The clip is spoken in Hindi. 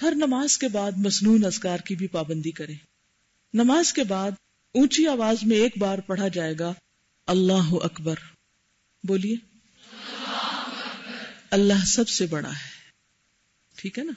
हर नमाज़ के बाद मसनून असकार की भी पाबंदी करें। नमाज़ के बाद ऊँची आवाज़ में एक बार पढ़ा जाएगा, अल्लाह अकबर। बोलिए अल्लाह सबसे बड़ा है। ठीक है ना?